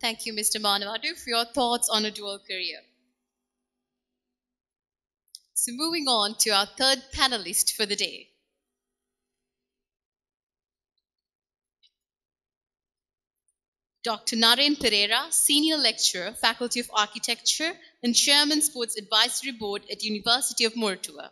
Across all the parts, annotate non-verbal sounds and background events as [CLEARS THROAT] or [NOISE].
Thank you, Mr. Manavadu, for your thoughts on a dual career. So, moving on to our third panelist for the day. Dr. Narein Perera, Senior Lecturer, Faculty of Architecture and Chairman Sports Advisory Board at University of Moratuwa.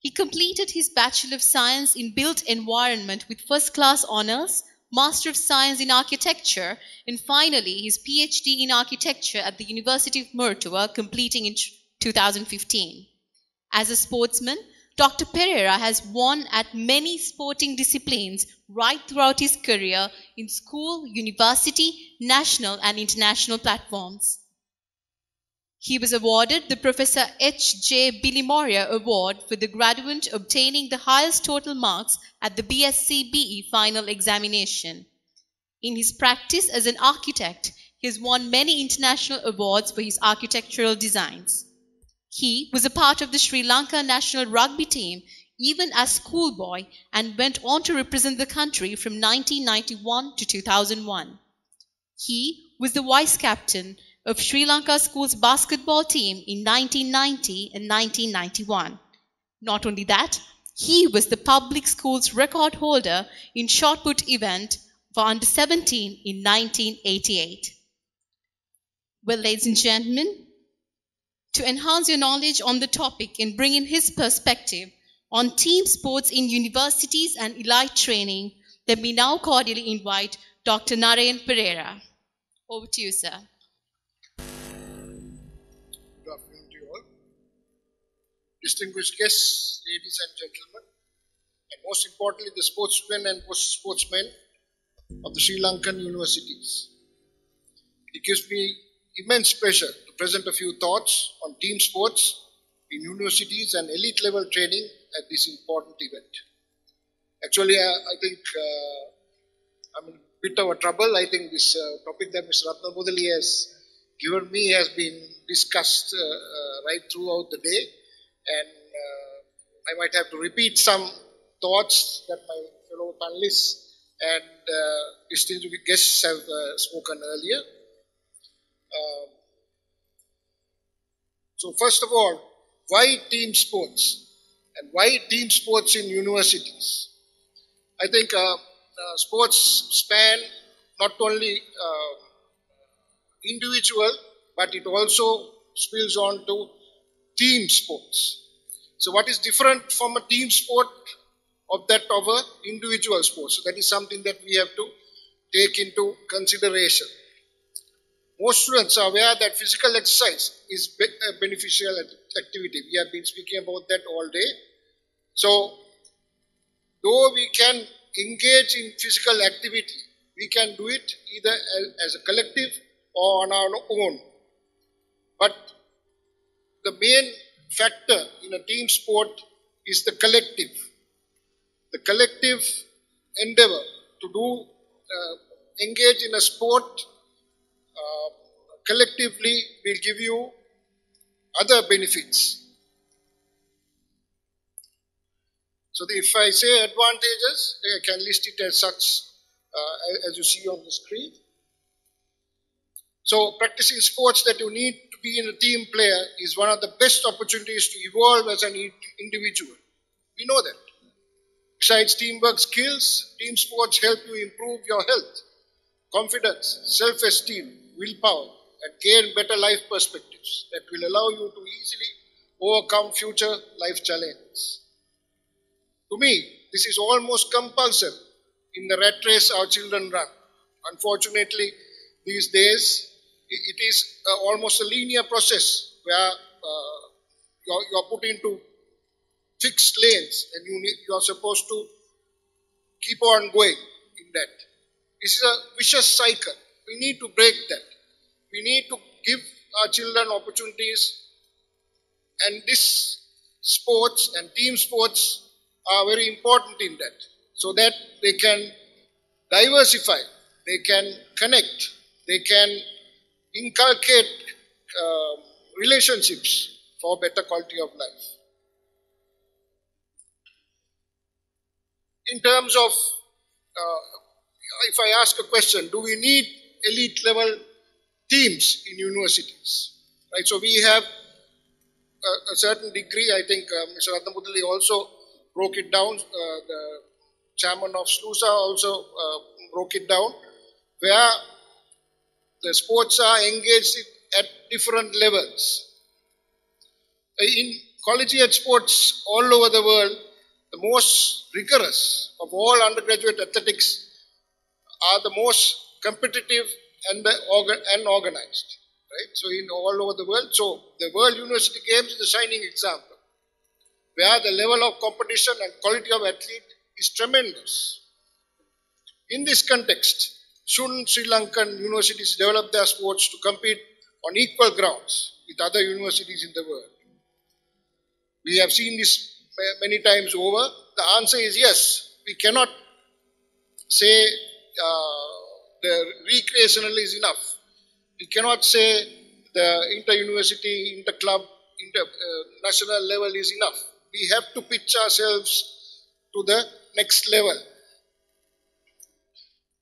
He completed his Bachelor of Science in Built Environment with first class honors, Master of Science in Architecture, and finally his PhD in Architecture at the University of Moratuwa, completing in 2015. As a sportsman, Dr. Perera has won at many sporting disciplines right throughout his career in school, university, national, and international platforms. He was awarded the Professor H. J. Billy Moria Award for the graduate obtaining the highest total marks at the BSc BE final examination. In his practice as an architect, he has won many international awards for his architectural designs. He was a part of the Sri Lanka national rugby team even as schoolboy and went on to represent the country from 1991 to 2001. He was the vice captain of Sri Lanka school's basketball team in 1990 and 1991. Not only that, he was the public school's record holder in shot put event for under 17 in 1988. Well, ladies and gentlemen, to enhance your knowledge on the topic and bring in his perspective on team sports in universities and elite training, let me now cordially invite Dr. Narein Perera. Over to you, sir. Distinguished guests, ladies and gentlemen, and most importantly, the sportsmen and sportsmen of the Sri Lankan universities. It gives me immense pleasure to present a few thoughts on team sports in universities and elite level training at this important event. Actually, I, I think uh, I'm in a bit of a trouble. I think this uh, topic that Mr. Ratnamudali has given me has been discussed uh, uh, right throughout the day, and uh, I might have to repeat some thoughts that my fellow panelists and uh, distinguished guests have uh, spoken earlier. Um, so, first of all, why team sports? And why team sports in universities? I think uh, uh, sports span not only uh, individual, but it also spills on to team sports. So, what is different from a team sport of that of a individual sport? So, that is something that we have to take into consideration. Most students are aware that physical exercise is a beneficial activity. We have been speaking about that all day. So, though we can engage in physical activity, we can do it either as a collective or on our own. But the main factor in a team sport is the collective. The collective endeavor to do, uh, engage in a sport uh, collectively will give you other benefits. So if I say advantages, I can list it as such uh, as you see on the screen. So practicing sports that you need to be in a team player is one of the best opportunities to evolve as an individual. We know that. Besides teamwork skills, team sports help you improve your health, confidence, self-esteem, willpower, and gain better life perspectives that will allow you to easily overcome future life challenges. To me, this is almost compulsory in the rat race our children run. Unfortunately, these days, it is uh, almost a linear process where uh, you're, you're, put into fixed lanes and you, need, you are supposed to keep on going in that. This is a vicious cycle. We need to break that. We need to give our children opportunities and this sports and team sports are very important in that so that they can diversify, they can connect, they can inculcate uh, relationships for better quality of life. in terms of, uh, if I ask a question, do we need elite level teams in universities? Right, so we have a, a certain degree, I think uh, Mr. Ratnamudali also broke it down, uh, the chairman of SLUSA also uh, broke it down, where the sports are engaged at different levels. In collegiate sports all over the world, the most rigorous of all undergraduate athletics are the most competitive and the organ- unorganized. Right? So in all over the world. So the World University Games is a shining example, where the level of competition and quality of athlete is tremendous. In this context, shouldn't Sri Lankan universities develop their sports to compete on equal grounds with other universities in the world? We have seen this many times over. The answer is yes. We cannot say uh, the recreational is enough. We cannot say the inter-university, inter-club, inter-national uh, level is enough. We have to pitch ourselves to the next level.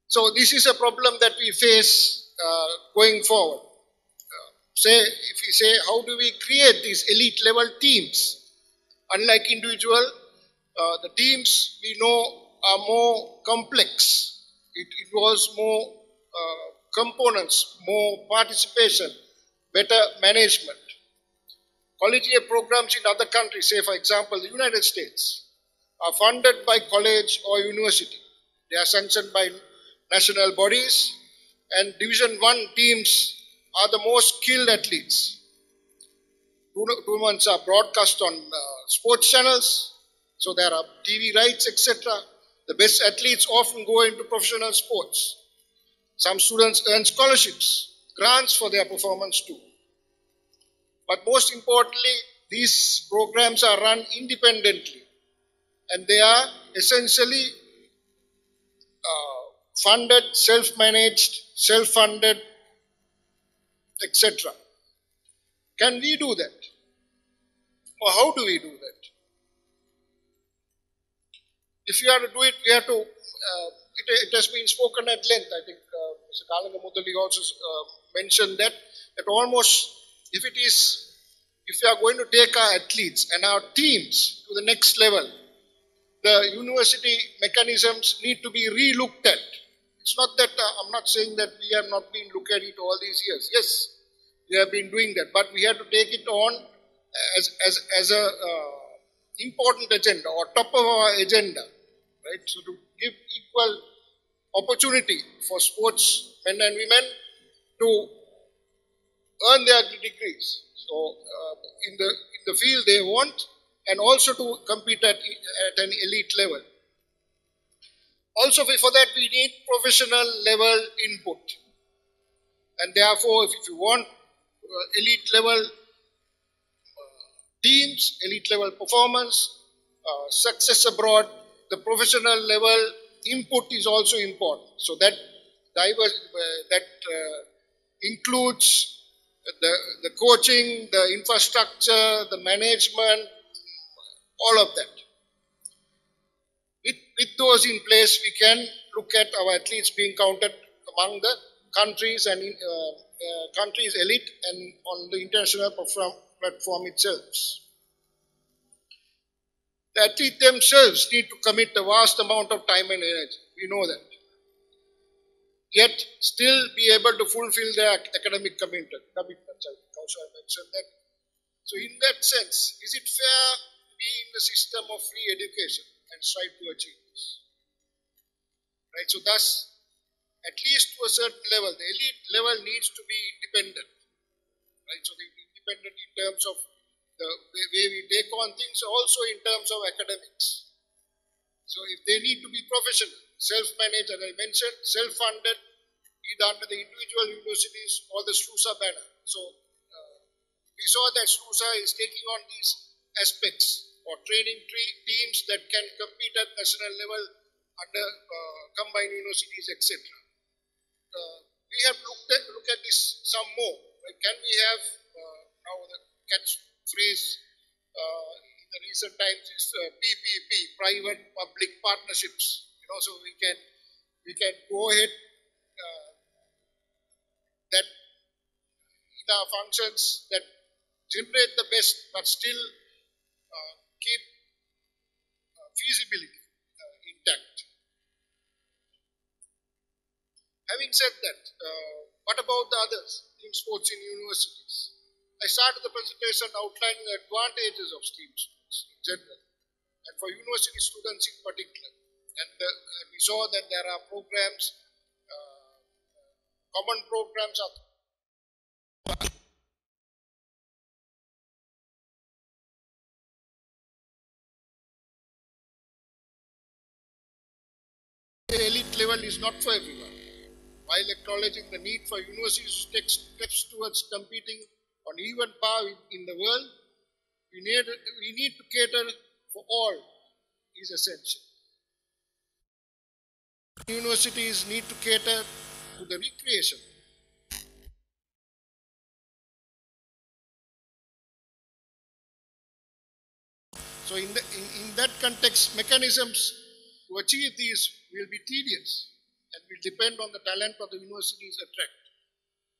So this is a problem that we face uh, going forward. Uh, say, if we say, how do we create these elite level teams? Unlike individual, uh, the teams we know are more complex. It, it was more uh, components, more participation, better management. Collegiate programs in other countries, say for example the United States, are funded by college or university. They are sanctioned by national bodies and Division 1 teams are the most skilled athletes. Tournaments are broadcast on uh, sports channels, so there are TV rights, etc. The best athletes often go into professional sports. Some students earn scholarships, grants for their performance too. But most importantly, these programs are run independently and they are essentially funded, self managed, self funded, etc. Can we do that? Or how do we do that? If you have to do it, we have to, uh, it, it, has been spoken at length. I think uh, Mr. Kalanga Mudali also uh, mentioned that, that almost if it is, if we are going to take our athletes and our teams to the next level, the university mechanisms need to be re-looked at. It's not that, uh, I'm not saying that we have not been looking at it all these years. Yes, we have been doing that, but we have to take it on as, as, as a uh, important agenda or top of our agenda, right? So to give equal opportunity for sports men and women to earn their degrees. So uh, in the in the field they want, and also to compete at, at an elite level. Also, for that we need professional level input, and therefore, if you want uh, elite level teams, elite level performance, uh, success abroad, the professional level input is also important. So that diverse, uh, that uh, includes the, the coaching, the infrastructure, the management, all of that. With, those in place, we can look at our athletes being counted among the countries and uh, uh, countries elite and on the international platform itself. The athletes themselves need to commit a vast amount of time and energy. We know that. Yet, still be able to fulfill their academic commitments. I also I mentioned that. So, in that sense, is it fair to be in the system of free education and strive to achieve this? Right. So, thus, at least to a certain level, the elite level needs to be independent. Right. So, the independent in terms of the way we take on things, also in terms of academics. So if they need to be professional, self-managed, as I mentioned, self-funded, either under the individual universities or the SLUSA banner. So uh, we saw that SLUSA is taking on these aspects or training teams that can compete at national level under uh, combined universities, etc. Uh, we have looked at, look at this some more. Like can we have uh, now the catch phrase uh, in the recent times is uh, PPP, private public partnerships. You know, so we can we can go ahead uh, that in our functions that generate the best, but still uh, keep uh, feasibility uh, intact. Having said that, uh, what about the others, team sports in universities? I started the presentation outlining the advantages of team sports in general, and for university students in particular. And uh, we saw that there are programs, uh, common programs are elite level is not for everyone. While acknowledging the need for universities to take steps towards competing on even par in the world, we need, we need to cater for all is essential. Universities need to cater to the recreation. So in, the, in, in that context, mechanisms to achieve these will be tedious and will depend on the talent of the universities attract.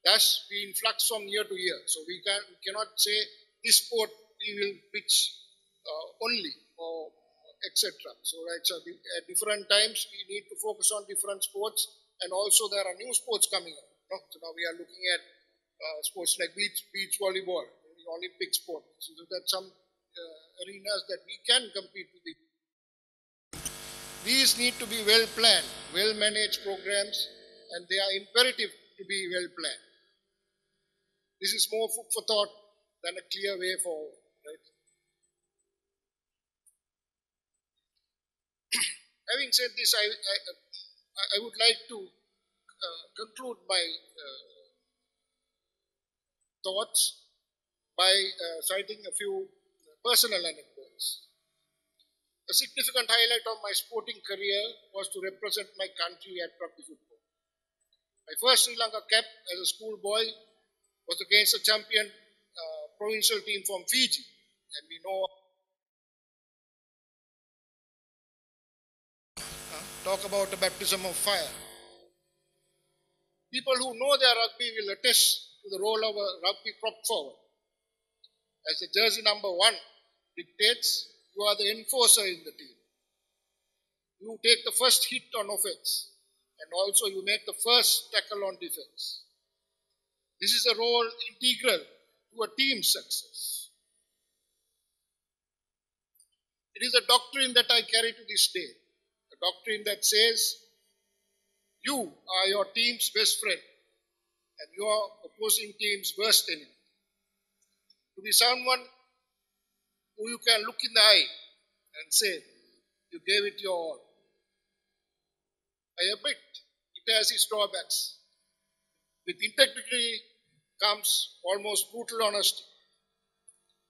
Thus, we influx from year to year. So we, can, we cannot say this sport we will pitch uh, only or etc. So right, so at different times we need to focus on different sports, and also there are new sports coming up. No? So now we are looking at uh, sports like beach beach volleyball, the Olympic sport. So that's some uh, arenas that we can compete with. These need to be well planned, well managed programs, and they are imperative to be well planned. This is more food for thought than a clear way forward. [CLEARS THROAT] Having said this, I, I, I would like to uh, conclude my uh, thoughts by uh, citing a few personal anecdotes. A significant highlight of my sporting career was to represent my country at rugby football. My first Sri Lanka cap as a schoolboy was against a champion uh, provincial team from Fiji. And we know uh, talk about a baptism of fire. People who know their rugby will attest to the role of a rugby prop forward. As the jersey number one dictates, you are the enforcer in the team. You take the first hit on offense, and also you make the first tackle on defense. This is a role integral to a team's success. It is a doctrine that I carry to this day, a doctrine that says, You are your team's best friend and your opposing team's worst enemy. To be someone who you can look in the eye and say, You gave it your all. I admit it has its drawbacks. With integrity comes almost brutal honesty.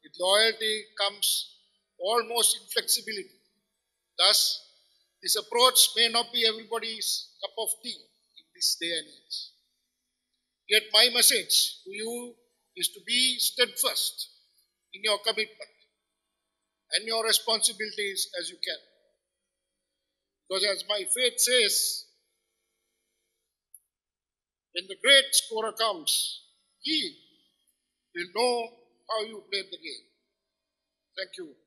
With loyalty comes almost inflexibility. Thus, this approach may not be everybody's cup of tea in this day and age. Yet, my message to you is to be steadfast in your commitment and your responsibilities as you can. Because, as my faith says, when the great scorer comes, he will know how you played the game. Thank you.